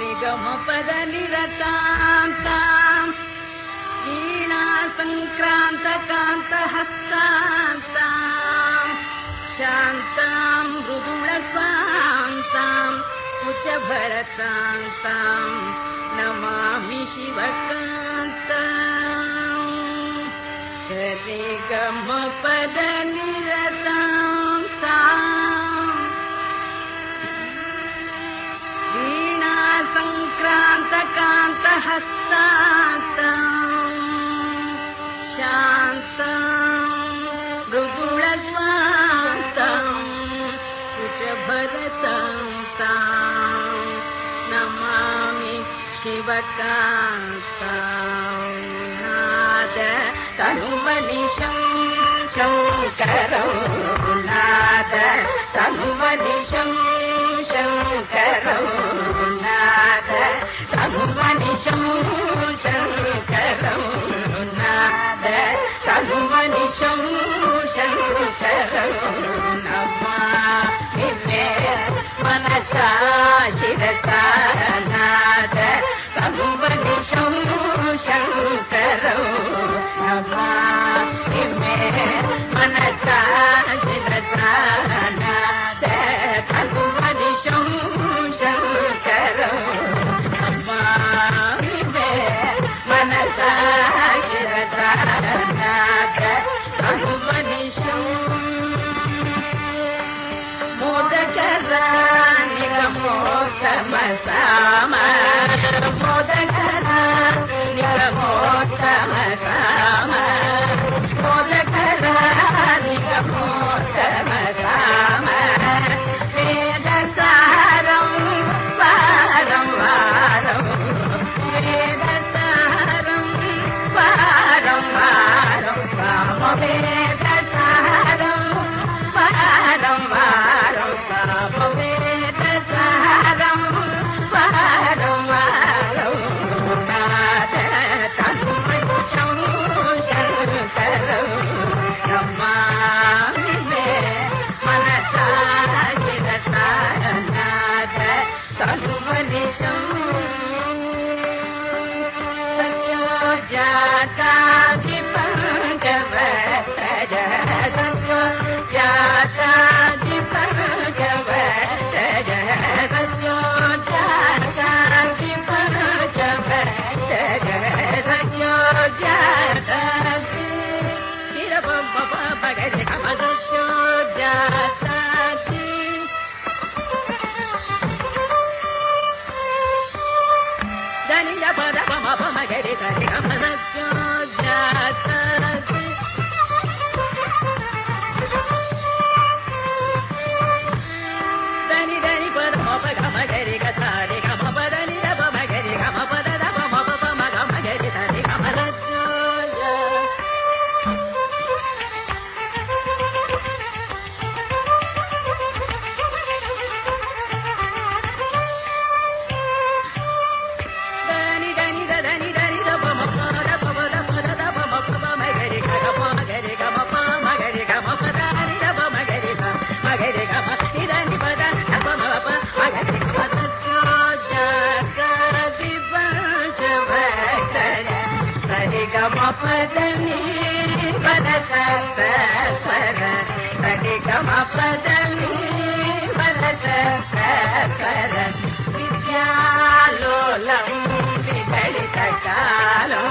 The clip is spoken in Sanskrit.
निगमपदनिरतान्ताम् वीणा सङ्क्रान्तकान्तहस्तान्ताम् शान्ताम् मृदुणस्वान्ताम् कुच भरतान्ताम् नमामि शिवकान्तमपदनिरता शिवकान्तां नमामि शिवकान्तां नाद तनुमनिशं शङ्करौ नाद तनुमनिशं शङ्करौ नाद तनुमनिशं शङ्कर नावनिशु शङ्कर मनसा शिरता नावनिशु शामे मनसा शिरता मोदकरा Come on, సని పద పమ పమ గరి సరి గమపదని పద సర సరి గమపదని పద సర విద్యాలోలం విదడిత కాలం